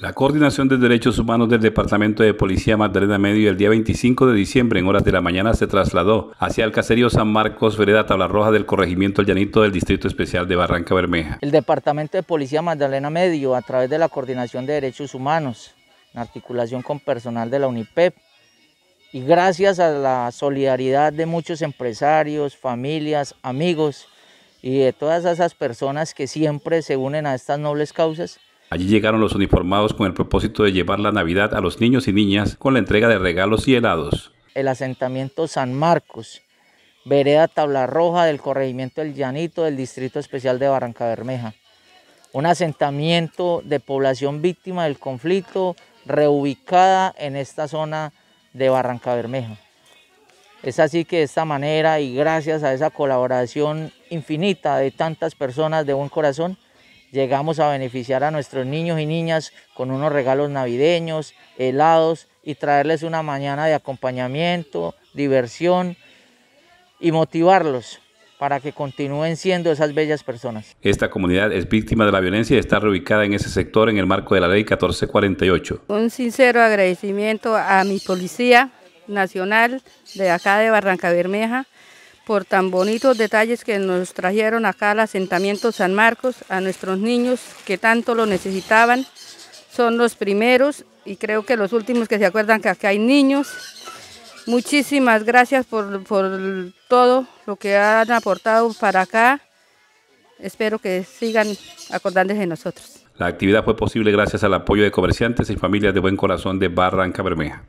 La Coordinación de Derechos Humanos del Departamento de Policía Magdalena Medio el día 25 de diciembre en horas de la mañana se trasladó hacia el caserío San Marcos, vereda Tabla Roja del corregimiento Llanito del Distrito Especial de Barranca Bermeja. El Departamento de Policía Magdalena Medio, a través de la Coordinación de Derechos Humanos, en articulación con personal de la UNIPEP, y gracias a la solidaridad de muchos empresarios, familias, amigos y de todas esas personas que siempre se unen a estas nobles causas, Allí llegaron los uniformados con el propósito de llevar la Navidad a los niños y niñas con la entrega de regalos y helados. El asentamiento San Marcos, vereda Tabla Roja del corregimiento del Llanito del Distrito Especial de Barranca Bermeja. Un asentamiento de población víctima del conflicto reubicada en esta zona de Barranca Bermeja. Es así que de esta manera y gracias a esa colaboración infinita de tantas personas de buen corazón, llegamos a beneficiar a nuestros niños y niñas con unos regalos navideños, helados y traerles una mañana de acompañamiento, diversión y motivarlos para que continúen siendo esas bellas personas. Esta comunidad es víctima de la violencia y está reubicada en ese sector en el marco de la ley 1448. Un sincero agradecimiento a mi policía nacional de acá de Barranca Bermeja, por tan bonitos detalles que nos trajeron acá al asentamiento San Marcos, a nuestros niños que tanto lo necesitaban. Son los primeros y creo que los últimos que se acuerdan que acá hay niños. Muchísimas gracias por, por todo lo que han aportado para acá. Espero que sigan acordándose de nosotros. La actividad fue posible gracias al apoyo de comerciantes y familias de buen corazón de Barranca Bermeja.